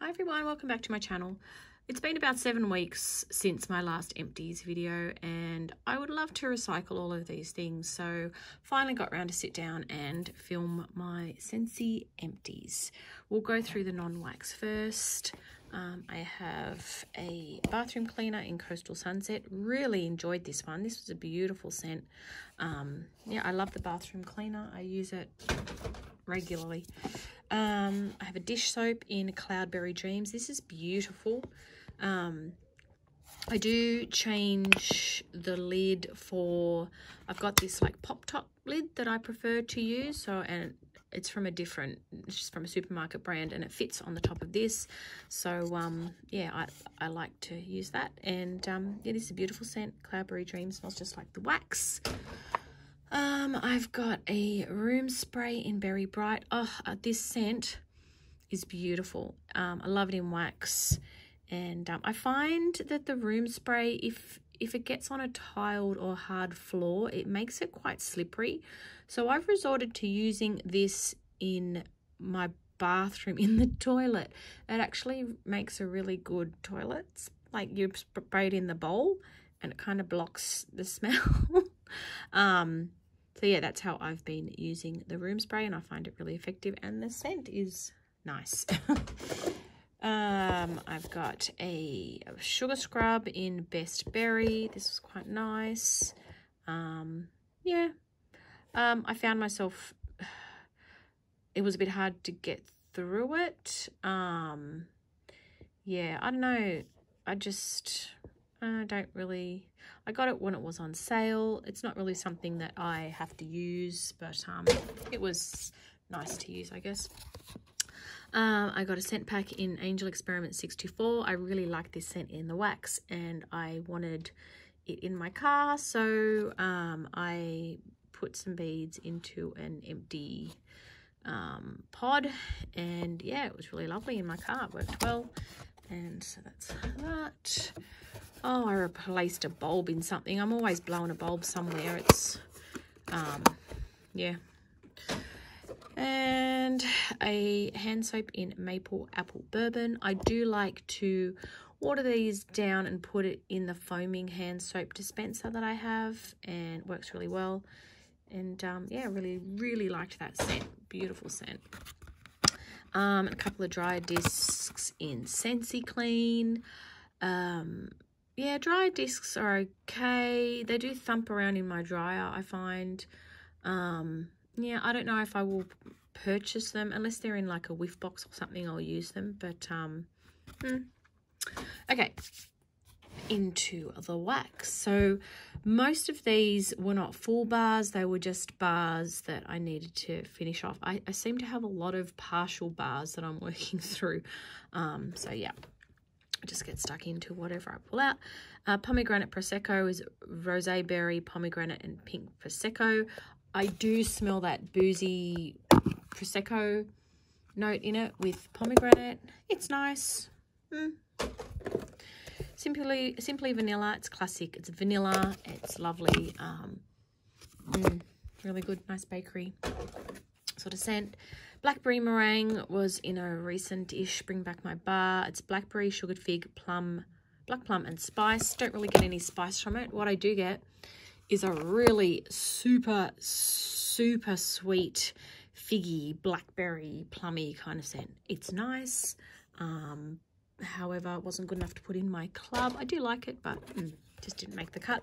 Hi everyone, welcome back to my channel. It's been about seven weeks since my last empties video and I would love to recycle all of these things. So finally got around to sit down and film my Scentsy empties. We'll go through the non-wax first. Um, I have a bathroom cleaner in Coastal Sunset. Really enjoyed this one. This was a beautiful scent. Um, yeah, I love the bathroom cleaner. I use it regularly. Um, I have a dish soap in Cloudberry Dreams. This is beautiful. Um, I do change the lid for, I've got this like pop top lid that I prefer to use. So, and it's from a different, it's just from a supermarket brand and it fits on the top of this. So, um, yeah, I, I like to use that. And, um, yeah, this is a beautiful scent. Cloudberry Dream smells just like the wax. Um, I've got a room spray in Berry Bright. Oh, uh, this scent is beautiful. Um, I love it in wax. And um, I find that the room spray, if if it gets on a tiled or hard floor, it makes it quite slippery. So I've resorted to using this in my bathroom, in the toilet. It actually makes a really good toilet. Like you spray it in the bowl and it kind of blocks the smell. Um, so yeah, that's how I've been using the room spray and I find it really effective and the scent is nice. um, I've got a, sugar scrub in Best Berry. This was quite nice. Um, yeah, um, I found myself, it was a bit hard to get through it. Um, yeah, I don't know. I just, I don't really I got it when it was on sale. It's not really something that I have to use, but um, it was nice to use, I guess. Um, I got a scent pack in Angel Experiment 624. I really like this scent in the wax and I wanted it in my car. So um, I put some beads into an empty um, pod and yeah, it was really lovely in my car. It worked well. And so that's that. Oh, I replaced a bulb in something. I'm always blowing a bulb somewhere. It's, um, yeah. And a hand soap in Maple Apple Bourbon. I do like to water these down and put it in the foaming hand soap dispenser that I have. And works really well. And, um, yeah, really, really liked that scent. Beautiful scent. Um, a couple of dry discs in Scentsy Clean. Um, yeah, dry discs are okay. They do thump around in my dryer, I find. Um, yeah, I don't know if I will purchase them unless they're in like a whiff box or something. I'll use them, but um, hmm. okay. Into the wax. So most of these were not full bars; they were just bars that I needed to finish off. I, I seem to have a lot of partial bars that I'm working through. Um, so yeah just get stuck into whatever I pull out. Uh, pomegranate Prosecco is rosé berry, pomegranate, and pink Prosecco. I do smell that boozy Prosecco note in it with pomegranate. It's nice. Mm. Simply, simply vanilla. It's classic. It's vanilla. It's lovely. Um, mm, really good, nice bakery sort of scent. Blackberry meringue was in a recent-ish Bring Back My Bar. It's blackberry, sugared fig, plum, black plum, and spice. Don't really get any spice from it. What I do get is a really super, super sweet, figgy, blackberry, plummy kind of scent. It's nice. Um, however, it wasn't good enough to put in my club. I do like it, but mm, just didn't make the cut.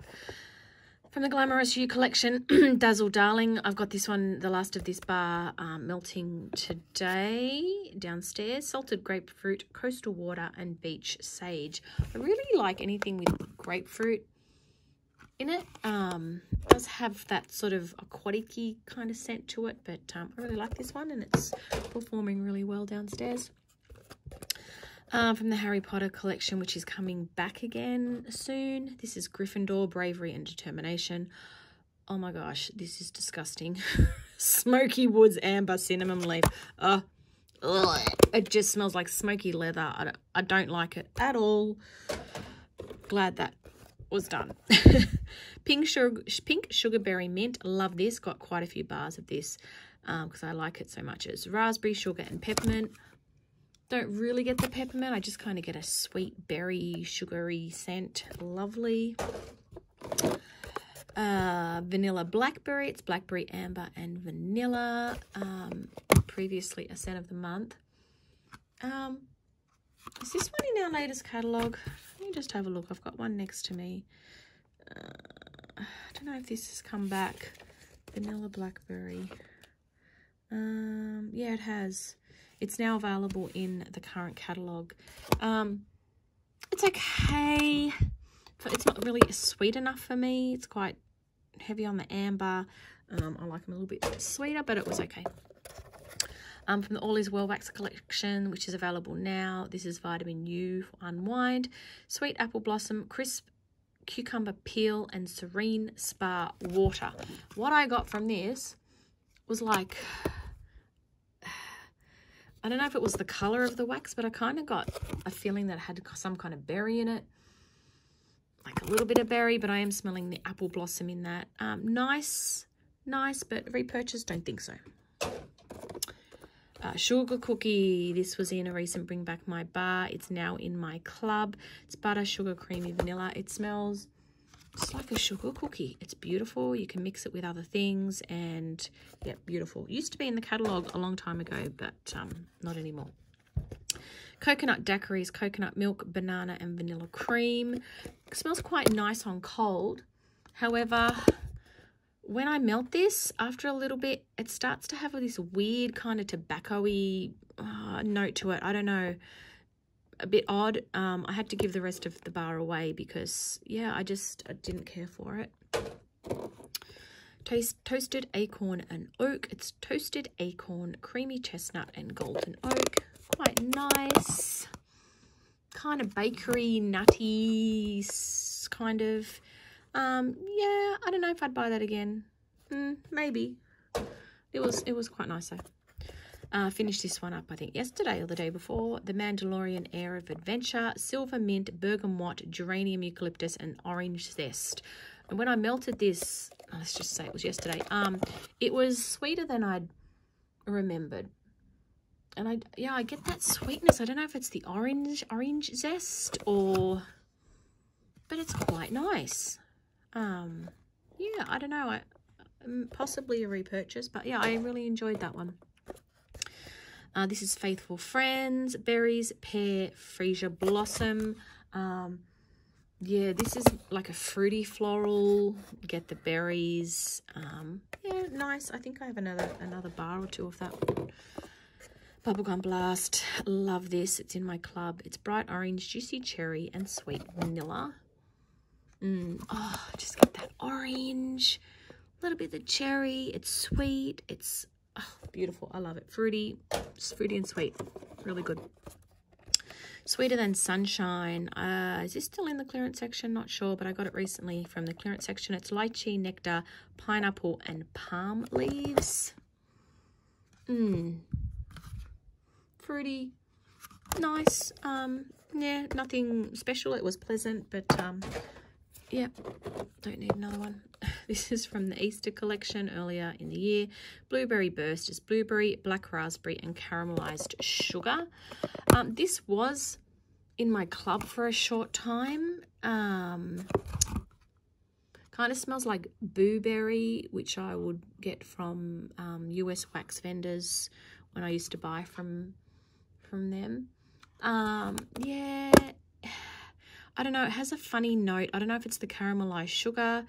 From the Glamorous You collection, Dazzle Darling. I've got this one, the last of this bar, um, melting today downstairs. Salted grapefruit, coastal water, and beach sage. I really like anything with grapefruit in it. Um, it does have that sort of aquatic kind of scent to it, but um, I really like this one and it's performing really well downstairs uh, from the Harry Potter collection, which is coming back again soon. This is Gryffindor, Bravery and Determination. Oh my gosh, this is disgusting. Smoky Woods Amber Cinnamon Leaf. Uh, ugh, it just smells like smoky leather. I don't, I don't like it at all. Glad that was done. pink, sugar, pink Sugarberry Mint. Love this. Got quite a few bars of this because um, I like it so much. It's raspberry, sugar and peppermint. Don't really get the peppermint. I just kind of get a sweet berry, sugary scent. Lovely. Uh, vanilla blackberry. It's blackberry, amber, and vanilla. Um, previously a scent of the month. Um, is this one in our latest catalogue? Let me just have a look. I've got one next to me. Uh, I don't know if this has come back. Vanilla blackberry. Um, yeah, it has. It's now available in the current catalogue. Um, it's okay. But it's not really sweet enough for me. It's quite heavy on the amber. Um, I like them a little bit sweeter, but it was okay. Um, from the All Is Well Wax collection, which is available now. This is Vitamin U for Unwind. Sweet Apple Blossom, Crisp Cucumber Peel, and Serene Spa Water. What I got from this was like I don't know if it was the color of the wax, but I kind of got a feeling that it had some kind of berry in it. Like a little bit of berry, but I am smelling the apple blossom in that. Um, nice, nice, but repurchase, don't think so. Uh, sugar cookie. This was in a recent Bring Back My Bar. It's now in my club. It's butter, sugar, creamy, vanilla. It smells it's like a sugar cookie. It's beautiful. You can mix it with other things and yeah, beautiful. Used to be in the catalogue a long time ago, but um, not anymore. Coconut daiquiris, coconut milk, banana and vanilla cream. It smells quite nice on cold. However, when I melt this, after a little bit, it starts to have this weird kind of tobacco-y uh, note to it. I don't know a bit odd. Um, I had to give the rest of the bar away because, yeah, I just I didn't care for it. Toast, toasted acorn and oak. It's toasted acorn, creamy chestnut and golden oak. Quite nice. Kind of bakery, nutty kind of. Um, yeah, I don't know if I'd buy that again. Mm, maybe. It was it was quite nice though. Uh, finished this one up, I think, yesterday or the day before. The Mandalorian Air of Adventure, Silver Mint, Bergamot, Geranium Eucalyptus, and Orange Zest. And when I melted this, let's just say it was yesterday, um, it was sweeter than I'd remembered. And I, yeah, I get that sweetness. I don't know if it's the orange, orange zest or, but it's quite nice. Um, yeah, I don't know. I, um, possibly a repurchase, but yeah, I really enjoyed that one. Uh, this is Faithful Friends, Berries, Pear, Freesia Blossom. Um, yeah, this is like a fruity floral. Get the berries. Um, yeah, nice. I think I have another another bar or two of that Bubblegum Blast. Love this. It's in my club. It's bright orange, juicy cherry, and sweet vanilla. Mm. Oh, just get that orange. A little bit of cherry. It's sweet. It's Oh, beautiful. I love it. Fruity. Just fruity and sweet. Really good. Sweeter Than Sunshine. Uh, is this still in the clearance section? Not sure, but I got it recently from the clearance section. It's lychee, nectar, pineapple, and palm leaves. Mmm. Fruity. Nice. Um, yeah, nothing special. It was pleasant, but um, yeah, don't need another one. This is from the Easter collection earlier in the year. Blueberry Burst is blueberry, black raspberry, and caramelized sugar. Um, this was in my club for a short time. Um, kind of smells like blueberry, which I would get from um, US wax vendors when I used to buy from from them. Um, yeah, I don't know. It has a funny note. I don't know if it's the caramelized sugar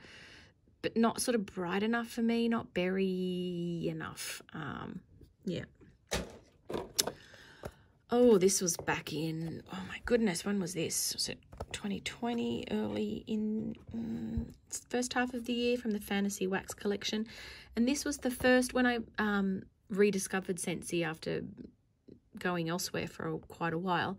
but not sort of bright enough for me, not berry enough. Um, yeah. Oh, this was back in, oh my goodness, when was this? Was it 2020, early in um, first half of the year from the Fantasy Wax collection. And this was the first, when I um, rediscovered Scentsy after going elsewhere for a, quite a while,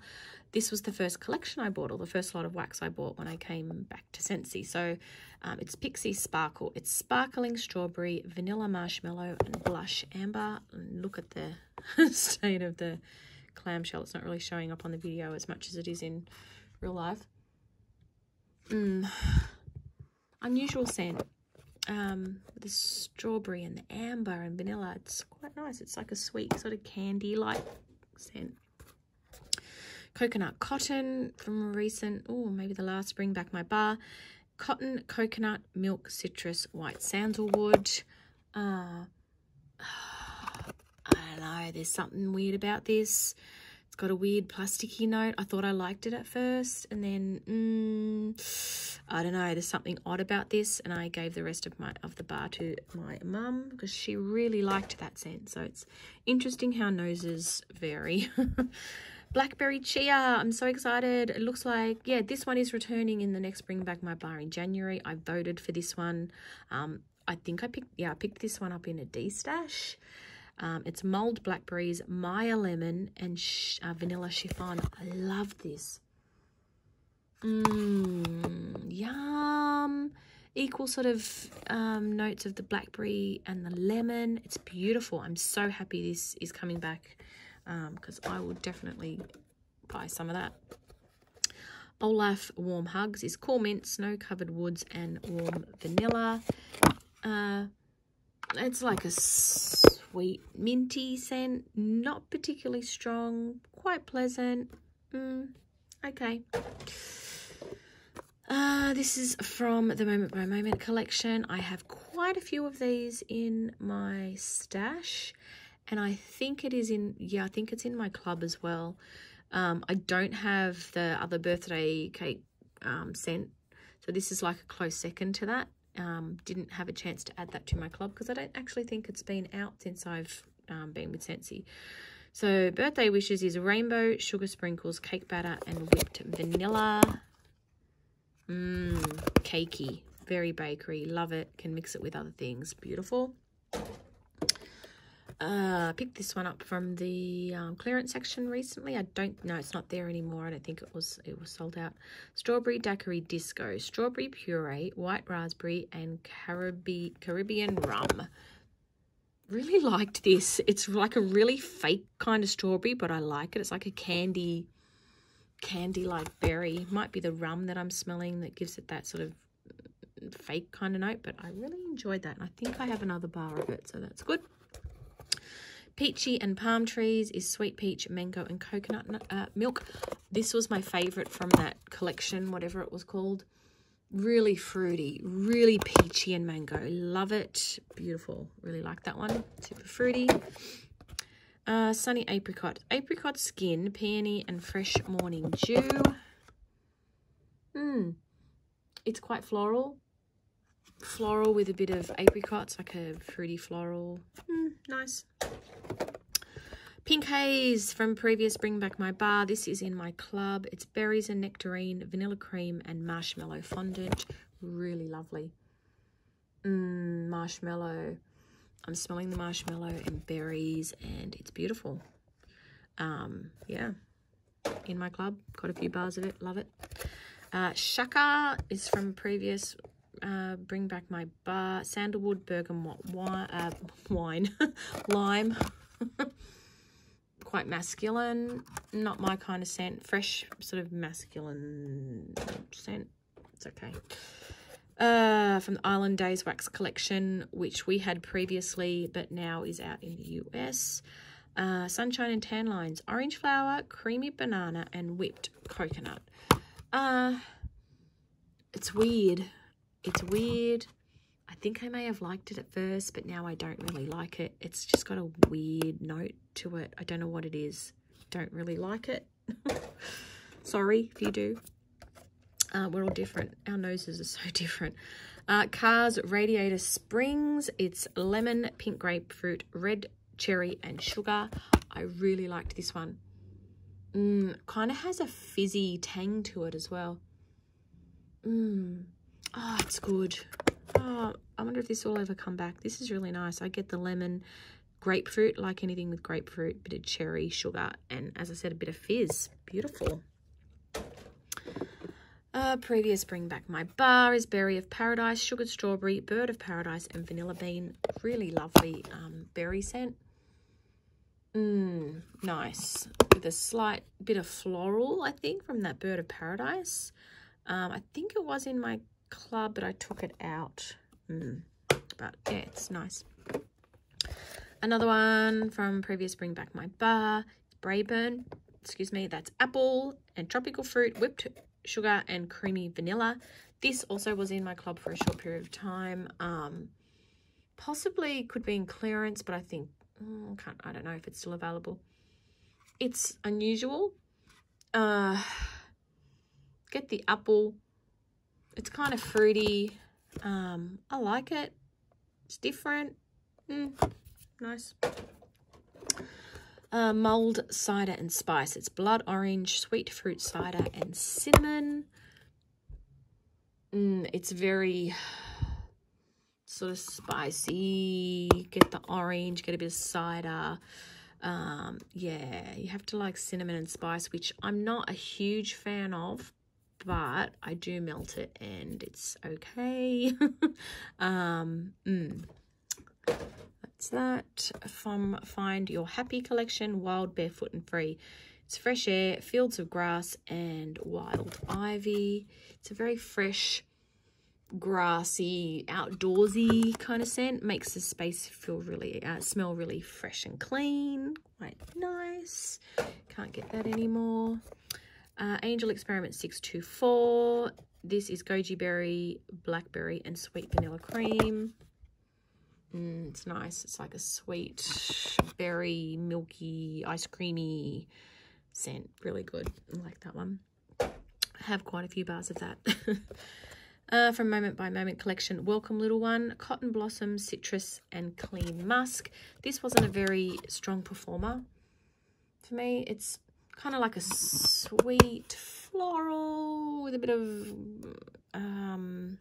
this was the first collection I bought, or the first lot of wax I bought when I came back to Scentsy. So um, it's Pixie Sparkle. It's sparkling strawberry, vanilla marshmallow, and blush amber. And look at the state of the clamshell. It's not really showing up on the video as much as it is in real life. Mm. Unusual scent. Um, the strawberry and the amber and vanilla. It's quite nice. It's like a sweet sort of candy-like scent. Coconut Cotton from a recent, oh, maybe the last Bring Back My Bar. Cotton, Coconut, Milk, Citrus, White Sandalwood. Uh, I don't know, there's something weird about this. It's got a weird plasticky note. I thought I liked it at first and then, mm, I don't know, there's something odd about this and I gave the rest of my of the bar to my mum because she really liked that scent. So it's interesting how noses vary. Blackberry Chia. I'm so excited. It looks like, yeah, this one is returning in the next Bring Back My Bar in January. I voted for this one. Um, I think I picked, yeah, I picked this one up in a D-stash. Um, it's mulled blackberries, Meyer lemon, and uh, vanilla chiffon. I love this. Mmm, yum. Equal sort of um, notes of the blackberry and the lemon. It's beautiful. I'm so happy this is coming back because um, I will definitely buy some of that. Olaf Warm Hugs is cool mint, snow-covered woods, and warm vanilla. Uh, it's like a sweet minty scent, not particularly strong, quite pleasant. Mm, okay. Uh, this is from the Moment by Moment collection. I have quite a few of these in my stash and I think it is in, yeah, I think it's in my club as well. Um, I don't have the other birthday cake um, scent, so this is like a close second to that. Um, didn't have a chance to add that to my club because I don't actually think it's been out since I've um, been with Scentsy. So birthday wishes is rainbow, sugar sprinkles, cake batter, and whipped vanilla. Mmm, cakey, very bakery, love it. Can mix it with other things, beautiful. Uh, picked this one up from the um, clearance section recently. I don't know, it's not there anymore. I don't think it was it was sold out. Strawberry Daiquiri Disco, strawberry puree, white raspberry, and Caribe, Caribbean rum. Really liked this. It's like a really fake kind of strawberry, but I like it. It's like a candy, candy-like berry. Might be the rum that I'm smelling that gives it that sort of fake kind of note, but I really enjoyed that. And I think I have another bar of it, so that's good. Peachy and Palm Trees is Sweet Peach, Mango and Coconut uh, Milk. This was my favourite from that collection, whatever it was called. Really fruity, really peachy and mango. Love it. Beautiful. Really like that one. Super fruity. Uh, sunny Apricot. Apricot Skin, Peony and Fresh Morning Dew. Mmm. It's quite floral. Floral with a bit of apricots, like a fruity floral. Mm, nice. Pink Haze from previous Bring Back My Bar. This is in my club. It's berries and nectarine, vanilla cream, and marshmallow fondant. Really lovely. Mmm, marshmallow. I'm smelling the marshmallow and berries, and it's beautiful. Um, yeah, in my club. Got a few bars of it. Love it. Uh, Shaka is from previous uh, Bring Back My Bar. Sandalwood, bergamot wine, uh, wine. lime. quite masculine. Not my kind of scent. Fresh, sort of masculine scent. It's okay. Uh, from the Island Days Wax Collection, which we had previously, but now is out in the US. Uh, Sunshine and Tan Lines, Orange Flower, Creamy Banana, and Whipped Coconut. Uh, it's weird. It's weird. I think I may have liked it at first, but now I don't really like it. It's just got a weird note to it. I don't know what it is. Don't really like it. Sorry if you do. Uh, we're all different. Our noses are so different. Uh, Cars Radiator Springs. It's lemon, pink grapefruit, red cherry, and sugar. I really liked this one. Mm, kind of has a fizzy tang to it as well. Mmm. Oh, it's good. Oh, I wonder if this will ever come back. This is really nice. I get the lemon, grapefruit, like anything with grapefruit, bit of cherry, sugar, and as I said, a bit of fizz. Beautiful. Uh, previous Bring Back My Bar is Berry of Paradise, Sugared Strawberry, Bird of Paradise, and Vanilla Bean. Really lovely um, berry scent. Mmm, nice. With a slight bit of floral, I think, from that Bird of Paradise. Um, I think it was in my club, but I took it out. Mm. But yeah, it's nice. Another one from previous Bring Back My Bar. It's Braeburn. excuse me, that's apple and tropical fruit, whipped sugar and creamy vanilla. This also was in my club for a short period of time. Um, possibly could be in clearance, but I think, oh, can't, I don't know if it's still available. It's unusual. Uh, get the apple. It's kind of fruity. Um, I like it. It's different. Mm, nice. Uh, mulled cider and spice. It's blood orange, sweet fruit cider, and cinnamon. Mm, it's very sort of spicy. Get the orange, get a bit of cider. Um, yeah, you have to like cinnamon and spice, which I'm not a huge fan of, but I do melt it and it's okay. um, mm. That's that from Find Your Happy Collection, Wild, Barefoot and Free. It's fresh air, fields of grass and wild ivy. It's a very fresh, grassy, outdoorsy kind of scent. Makes the space feel really, uh, smell really fresh and clean. Quite nice. Can't get that anymore. Uh, Angel Experiment 624. This is goji berry, blackberry, and sweet vanilla cream. Mm, it's nice. It's like a sweet, berry, milky, ice creamy scent. Really good. I like that one. I have quite a few bars of that. uh, from Moment by Moment collection, Welcome Little One, Cotton Blossom, Citrus, and Clean Musk. This wasn't a very strong performer for me. It's kind of like a sweet floral with a bit of um,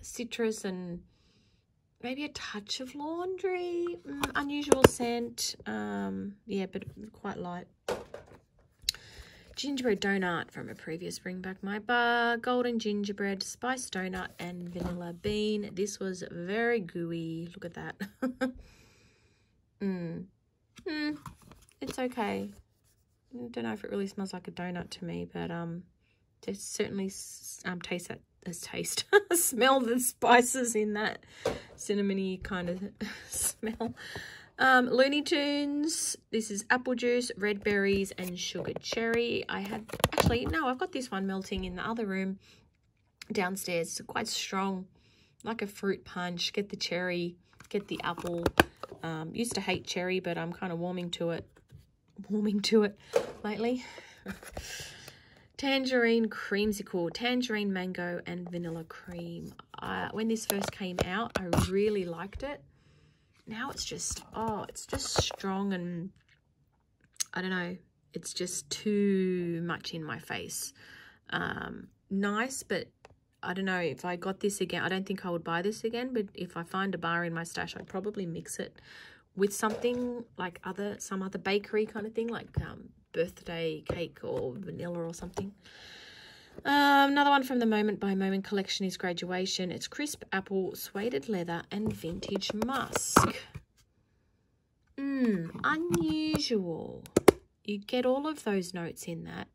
citrus and maybe a touch of laundry. Mm, unusual scent. Um, yeah, but quite light. Gingerbread donut from a previous Bring Back My Bar. Golden gingerbread, spice donut, and vanilla bean. This was very gooey. Look at that. mm. Mm. It's okay. I don't know if it really smells like a donut to me, but um, just certainly um, taste that as taste. Smell the spices in that cinnamony kind of smell. Um, Looney Tunes. This is apple juice, red berries, and sugar cherry. I had actually no, I've got this one melting in the other room downstairs. It's quite strong, like a fruit punch. Get the cherry, get the apple. Um, used to hate cherry, but I'm kind of warming to it warming to it lately. tangerine creamsicle, tangerine mango and vanilla cream. Uh, when this first came out, I really liked it. Now it's just, oh, it's just strong and I don't know. It's just too much in my face. Um, nice, but I don't know if I got this again. I don't think I would buy this again, but if I find a bar in my stash, I'd probably mix it with something like other some other bakery kind of thing like um, birthday cake or vanilla or something. Um, another one from the moment by moment collection is graduation. It's crisp apple suede leather and vintage musk. Mmm, unusual. You get all of those notes in that.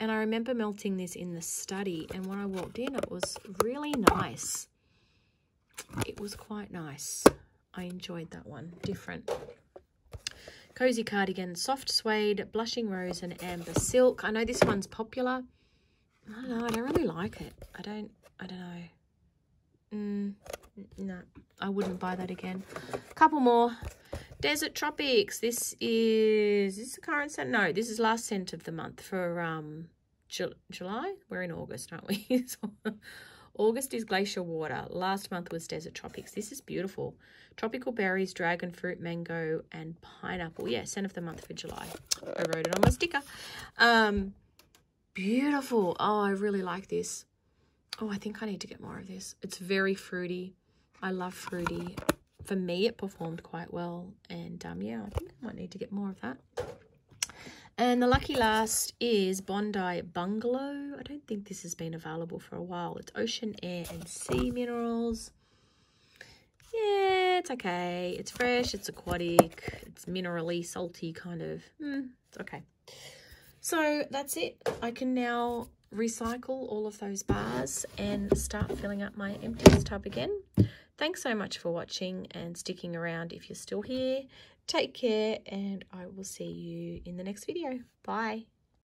And I remember melting this in the study and when I walked in it was really nice. It was quite nice I enjoyed that one. Different. Cozy cardigan, soft suede, blushing rose and amber silk. I know this one's popular. I don't know. I don't really like it. I don't, I don't know. Mm, no, I wouldn't buy that again. Couple more. Desert Tropics. This is, is this the current scent? No, this is last scent of the month for um Ju July. We're in August, aren't we? August is Glacier Water. Last month was Desert Tropics. This is beautiful. Tropical berries, dragon fruit, mango, and pineapple. Yeah, scent of the month for July. I wrote it on my sticker. Um, beautiful. Oh, I really like this. Oh, I think I need to get more of this. It's very fruity. I love fruity. For me, it performed quite well. And um, yeah, I think I might need to get more of that. And the lucky last is Bondi Bungalow. I don't think this has been available for a while. It's ocean, air, and sea minerals. Yeah, it's okay. It's fresh, it's aquatic, it's minerally, salty kind of. Mm, it's okay. So that's it. I can now recycle all of those bars and start filling up my empties tub again. Thanks so much for watching and sticking around if you're still here Take care and I will see you in the next video. Bye.